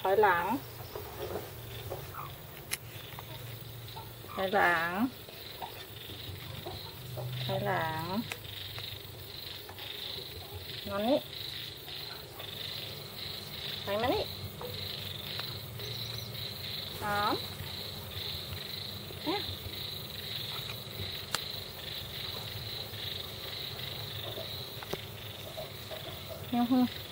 ถอยหลัง ถอยหลัง ถอยหลัง นอนนี่ไปมานี่หอมเนี่ยยังหูเนี่ย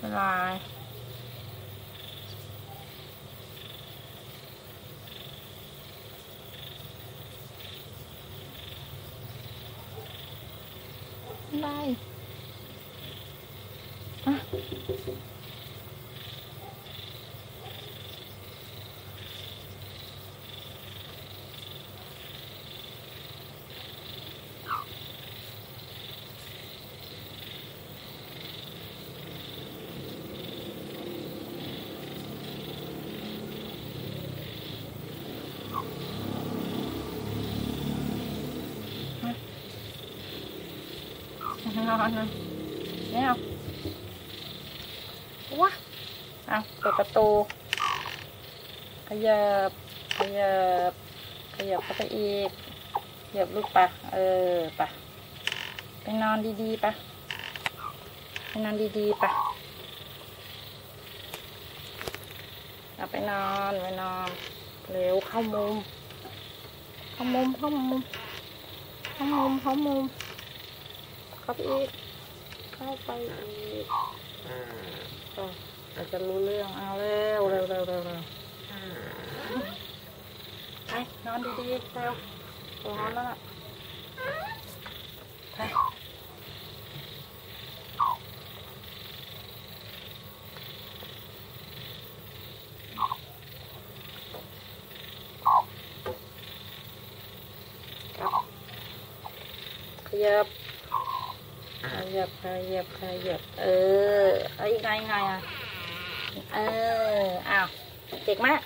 拜拜。拜拜。啊 นอะนอนนะไม่เอาว้าเอาเปิดประตู ขยับ ขยับ ขยับเข้าไปอีกขยับลูกปะเออปะไปนอนดีๆปะไปนอนดีๆปะเอาไปนอนไปนอนเร็วเข้ามุมเข้ามุมเข้ามุมเข้ามุมเข้ามุม เข้าไปอีกเข้าไปอีกอ่าก็เราจะรู้เรื่องเอาเร็วเร็วเร็วเร็วเร็วไปนอนดีๆเร็วร้อนแล้วล่ะไปขยับ ขยับขยับขยับเออเอ้ยไงไงอะเอออ้าวเจ็กมาก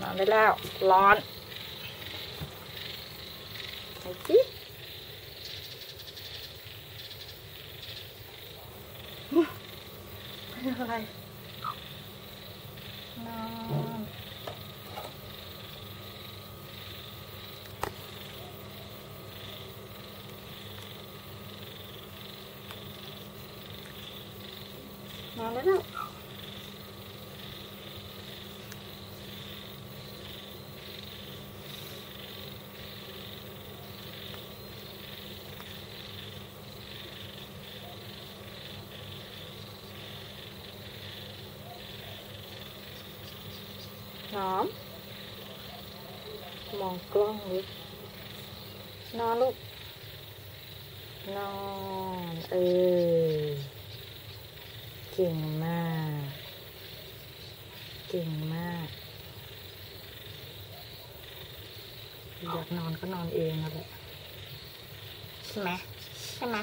นอนได้แล้ว ร้อนไปจิไม่เป็นไรนอน Round it out. Nom. Mong con with. No, look. No. Ừ. เก่งมาก เก่งมาก อยากนอนก็นอนเองนะแหละใช่ไหมใช่ไหม